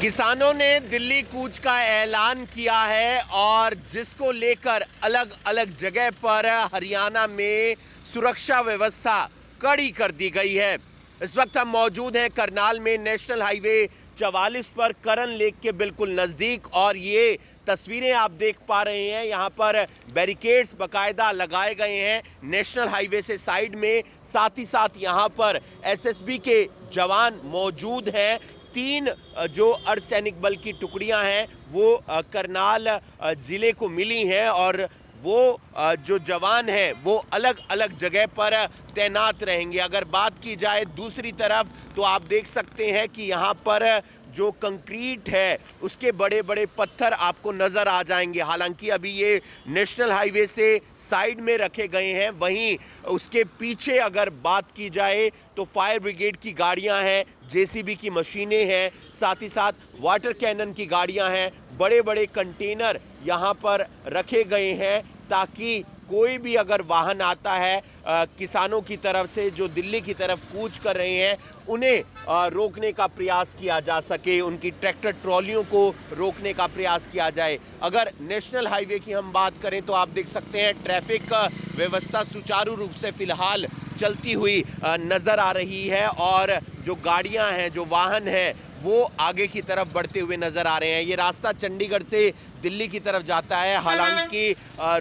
किसानों ने दिल्ली कूच का ऐलान किया है और जिसको लेकर अलग अलग जगह पर हरियाणा में सुरक्षा व्यवस्था कड़ी कर दी गई है। इस वक्त हम मौजूद हैं करनाल में नेशनल हाईवे चवालीस पर करण लेक के बिल्कुल नज़दीक और ये तस्वीरें आप देख पा रहे हैं। यहाँ पर बैरिकेड्स बकायदा लगाए गए हैं। नेशनल हाईवे से साइड में साथ ही साथ यहाँ पर एसएसबी के जवान मौजूद हैं। तीन जो अर्धसैनिक बल की टुकड़ियाँ हैं वो करनाल ज़िले को मिली हैं और वो जो जवान है, वो अलग अलग जगह पर तैनात रहेंगे। अगर बात की जाए दूसरी तरफ़ तो आप देख सकते हैं कि यहाँ पर जो कंक्रीट है, उसके बड़े बड़े पत्थर आपको नज़र आ जाएँगे। हालाँकि अभी ये नेशनल हाईवे से साइड में रखे गए हैं, वहीं उसके पीछे अगर बात की जाए तो फायर ब्रिगेड की गाड़ियाँ हैं, जेसीबी की मशीनें हैं, साथ ही साथ वाटर कैनन की गाड़ियाँ हैं। बड़े बड़े कंटेनर यहाँ पर रखे गए हैं। ताकि कोई भी अगर वाहन आता है आ, किसानों की तरफ़ से जो दिल्ली की तरफ़ कूच कर रहे हैं उन्हें आ, रोकने का प्रयास किया जा सके उनकी ट्रैक्टर ट्रॉलियों को रोकने का प्रयास किया जाए। अगर नेशनल हाईवे की हम बात करें तो आप देख सकते हैं ट्रैफ़िक व्यवस्था सुचारू रूप से फ़िलहाल चलती हुई नज़र आ रही है और जो गाड़ियाँ हैं जो वाहन हैं वो आगे की तरफ़ बढ़ते हुए नज़र आ रहे हैं। ये रास्ता चंडीगढ़ से दिल्ली की तरफ़ जाता है। हालाँकि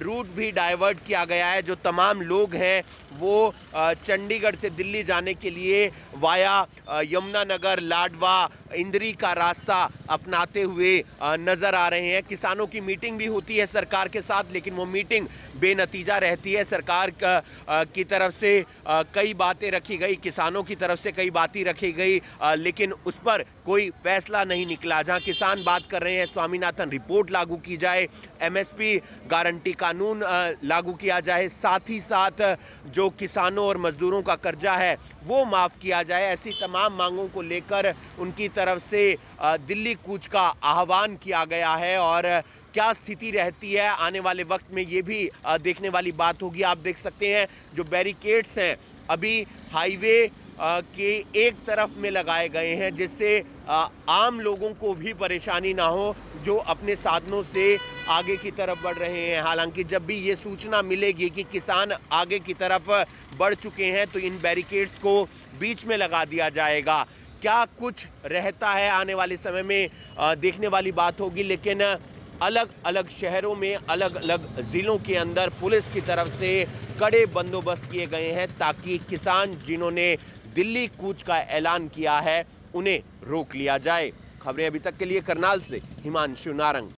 रूट भी डाइवर्ट किया गया है। जो तमाम लोग हैं वो चंडीगढ़ से दिल्ली जाने के लिए वाया यमुनानगर लाडवा इंद्री का रास्ता अपनाते हुए नज़र आ रहे हैं। किसानों की मीटिंग भी होती है सरकार के साथ लेकिन वो मीटिंग बेनतीजा रहती है। सरकार की तरफ़ से कई बातें रखी गई किसानों की तरफ़ से कई बातें रखी गई लेकिन उस पर कोई फैसला नहीं निकला। जहाँ किसान बात कर रहे हैं, स्वामीनाथन रिपोर्ट लागू की जाए, एमएसपी गारंटी कानून लागू किया जाए, साथ ही साथ जो किसानों और मजदूरों का कर्जा है, वो माफ़ किया जाए। ऐसी तमाम मांगों को लेकर उनकी तरफ़ से दिल्ली कूच का आह्वान किया गया है और क्या स्थिति रहती है आने वाले वक्त में ये भी देखने वाली बात होगी। आप देख सकते हैं, जो बैरिकेड्स हैं, अभी हाईवे के एक तरफ़ में लगाए गए हैं जिससे आम लोगों को भी परेशानी ना हो, जो अपने साधनों से आगे की तरफ़ बढ़ रहे हैं। हालाँकि जब भी ये सूचना मिलेगी कि किसान आगे की तरफ़ बढ़ चुके हैं तो इन बैरिकेड्स को बीच में लगा दिया जाएगा। क्या कुछ रहता है आने वाले समय में? देखने वाली बात होगी, लेकिन अलग अलग शहरों में अलग अलग ज़िलों के अंदर पुलिस की तरफ़ से कड़े बंदोबस्त किए गए हैं, ताकि किसान जिन्होंने दिल्ली कूच का ऐलान किया है, उन्हें रोक लिया जाए। खबरें अभी तक के लिए करनाल से हिमांशु नारंग।